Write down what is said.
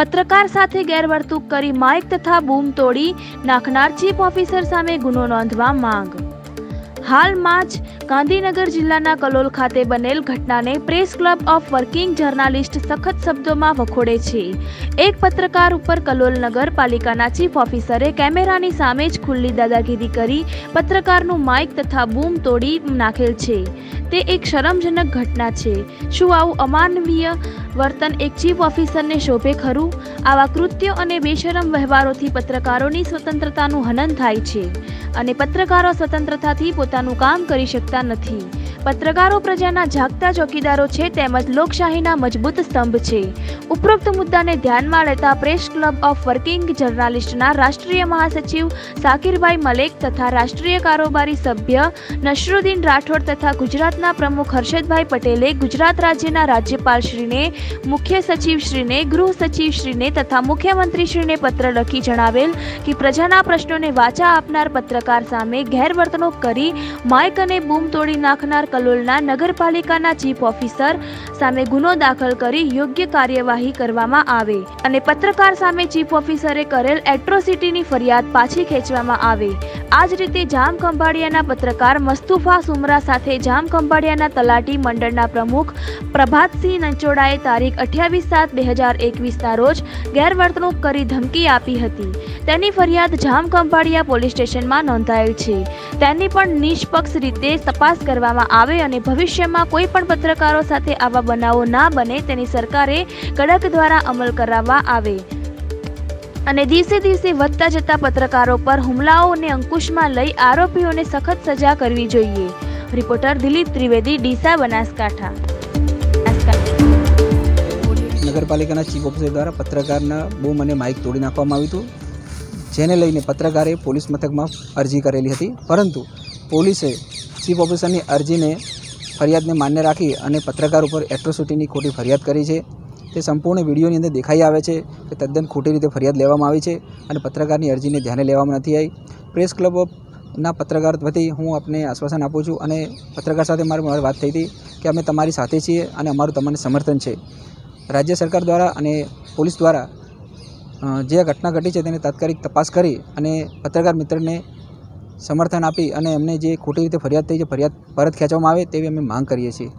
પત્રકાર સાથે ગેરવર્તણૂક કરી માઇક તથા બૂમ તોડી નાખનાર ચીફ ઓફિસર સામે ગુનો નોંધવા માંગ. હાલમાં જ ગાંધીનગર જિલ્લાના કલોલ ખાતે બનેલ ઘટનાને press club of working journalist સખત શબ્દોમાં વખોડે છે. એક પત્રકાર ઉપર કલોલ નગરપાલિકાના ચીફ ઓફિસરે કેમેરાની સામે જ ખુલ્લી દાદાગીરી કરી પત્રકારનું માઇક તથા બૂમ તોડી નાખેલ છે. તે એક શરમજનક ઘટના છે. શું આવું અમાનવીય વર્તન એક ચીફ ઓફિસરને શોભે ખરું? આવા કૃત્યો અને બેશરમ વ્યવહારોથી પત્રકારોની સ્વતંત્રતાનું હનન થાય છે. અને પત્રકારો સ્વતંત્રતાથી પોતાનું કામ કરી શકતા નથી. પત્રકારો પ્રજાના જાગતા ચોકીદારો છે તેમજ લોકશાહીના મજબૂત સ્તંભ છે. ઉપરોક્ત મુદ્દાને ધ્યાનમાં લેતા પ્રેસ ક્લબ ઓફ વર્કિંગ જર્નાલિસ્ટના રાષ્ટ્રીય મહાસચિવ સાકિરભાઈ મલેક તથા રાષ્ટ્રીય કારોબારી સભ્ય નશરુદ્દીન રાઠોડ તથા ગુજરાતના પ્રમુખ હર્ષદભાઈ પટેલે ગુજરાત રાજ્યના રાજ્યપાલશ્રીને, મુખ્ય સચિવશ્રીને, ગૃહ સચિવશ્રીને તથા મુખ્યમંત્રીશ્રીને પત્ર લખી જણાવેલ કે પ્રજાના પ્રશ્નોને વાચા આપનાર પત્રકાર સામે ગેરવર્તણૂક કરી માઇક અને બૂમ તોડી નાખનાર કલોલના નગરપાલિકાના ચીફ ઓફિસર સામે ગુનો દાખલ કરી યોગ્ય કાર્યવાહી કરવામાં આવે અને પત્રકાર સામે ચીફ ઓફિસરે કરેલ એટ્રોસિટીની ફરિયાદ પાછી ખેંચવામાં આવે. આ જ રીતે જામ ખંભાળિયાના પત્રકાર મસ્તુફા સુમરા સાથે જામ ખંભાળિયાના તલાટી મંડળના પ્રમુખ પ્રભાતસિંહ નંચોડાએ તારીખ અઠ્યાવીસ સાત બે હજાર એકવીસના રોજ ગેરવર્તણૂક કરી ધમકી આપી હતી. તેની ફરિયાદ જામ ખંભાળિયા પોલીસ સ્ટેશનમાં નોંધાયેલ છે. તેની પણ નિષ્પક્ષ રીતે તપાસ કરવામાં આવે અને ભવિષ્યમાં કોઈ પણ પત્રકારો સાથે આવા બનાવો ના બને તેની સરકારે કડક દ્વારા અમલ કરાવવા આવે. અને દિવસે દિવસે વધતા જતા પત્રકારો પર હુમલાઓને અંકુશમાં લઈ આરોપીઓને સખત સજા કરવી જોઈએ. રિપોર્ટર દિલીપ ત્રિવેદી, ડીસા બનાસકાંઠા. નગરપાલિકાના ચીફ ઓફિસર દ્વારા પત્રકારના બૂમ અને માઇક તોડી નાખવામાં આવ્યું હતું, જેને લઈને પત્રકારે પોલીસ મથકમાં અરજી કરેલી હતી. પરંતુ પોલીસે ચીફ ઓફિસરની અરજીને ફરિયાદને માન્ય રાખી અને પત્રકાર ઉપર એટ્રોસિટીની ખોટી ફરિયાદ કરી છે. તે સંપૂર્ણ વિડીયોની અંદર દેખાઈ આવે છે કે તદ્દન ખોટી રીતે ફરિયાદ લેવામાં આવી છે અને પત્રકારની અરજીને ધ્યાને લેવામાં નથી આવી. પ્રેસ ક્લબ ના પત્રકાર વતી હું આપને આશ્વાસન આપું છું અને પત્રકાર સાથે મારી વાત થઈ હતી કે અમે તમારી સાથે છીએ અને અમારું તમને સમર્થન છે. રાજ્ય સરકાર દ્વારા અને પોલીસ દ્વારા જે ઘટના ઘટી છે તેની તાત્કાલિક તપાસ કરી અને પત્રકાર મિત્રને સમર્થન આપી અને એમને જે ખોટી રીતે ફરિયાદ થઈ છે, ફરિયાદ પરત ખેંચવામાં આવે તેવી અમે માંગ કરીએ છીએ.